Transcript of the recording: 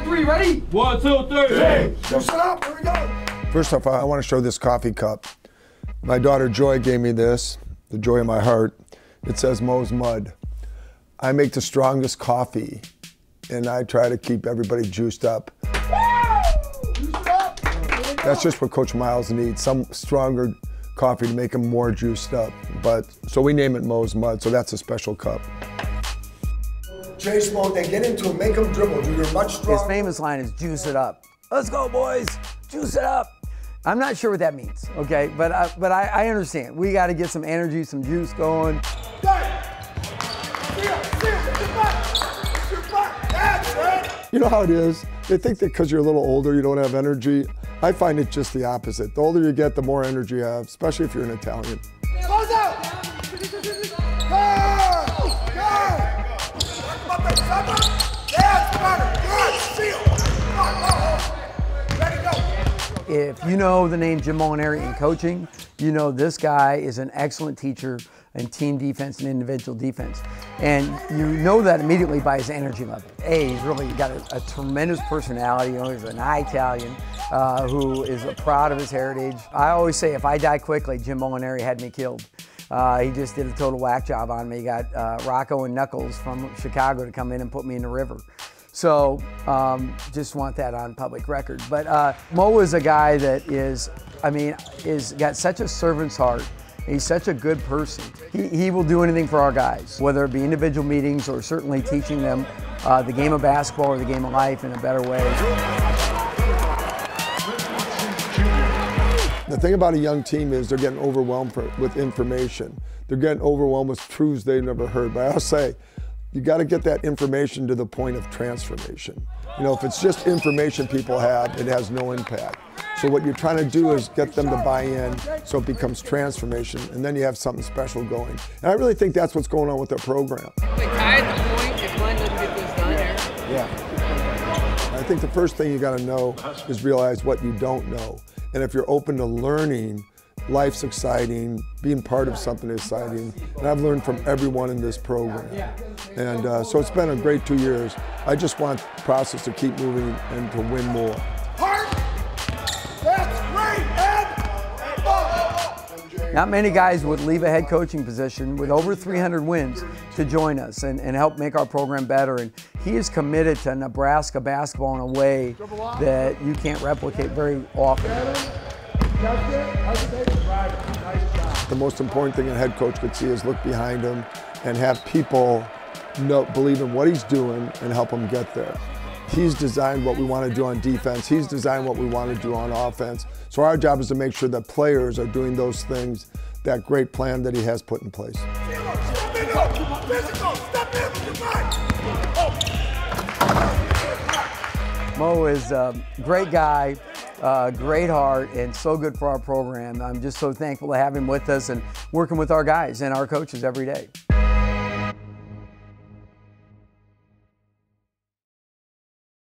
to three, ready? One, two, three. Hey, juice it up. Here we go. First off, I want to show this coffee cup. My daughter Joy gave me this, the joy of my heart. It says Moe's Mud. I make the strongest coffee, and I try to keep everybody juiced up. That's just what Coach Miles needs, some stronger coffee to make him more juiced up. But so we name it Moe's Mud, so that's a special cup. Chase Mo, they get into it, make them dribble. You're much stronger. His famous line is "Juice it up." Let's go, boys! Juice it up. I'm not sure what that means, okay? But uh, but I, I understand. We got to get some energy, some juice going. You know how it is? They think that because you're a little older, you don't have energy. I find it just the opposite. The older you get, the more energy you have, especially if you're an Italian. Close out! If you know the name Jim Molinari in coaching, you know this guy is an excellent teacher in team defense and individual defense. And you know that immediately by his energy level. A, he's really got a, a tremendous personality. You know, he's an Italian uh, who is proud of his heritage. I always say if I die quickly, Jim Molinari had me killed. Uh, he just did a total whack job on me. He got uh, Rocco and Knuckles from Chicago to come in and put me in the river. So um, just want that on public record. But uh, Mo is a guy that is, I mean, is got such a servant's heart. He's such a good person. He, he will do anything for our guys, whether it be individual meetings or certainly teaching them uh, the game of basketball or the game of life in a better way. The thing about a young team is they're getting overwhelmed for, with information. They're getting overwhelmed with truths they've never heard. But I'll say, you got to get that information to the point of transformation. You know, if it's just information people have, it has no impact. So what you're trying to do is get them to buy in so it becomes transformation, and then you have something special going. And I really think that's what's going on with their program. The point if Glenn doesn't get this done here. Yeah. I think the first thing you got to know is realize what you don't know. And if you're open to learning, life's exciting, being part of something is exciting, and I've learned from everyone in this program. And uh, so it's been a great two years. I just want the process to keep moving and to win more. Not many guys would leave a head coaching position with over 300 wins to join us and, and help make our program better. And he is committed to Nebraska basketball in a way that you can't replicate very often. The most important thing a head coach could see is look behind him and have people know, believe in what he's doing and help him get there. He's designed what we want to do on defense. He's designed what we want to do on offense. So our job is to make sure that players are doing those things, that great plan that he has put in place. Mo is a great guy, uh, great heart, and so good for our program. I'm just so thankful to have him with us and working with our guys and our coaches every day.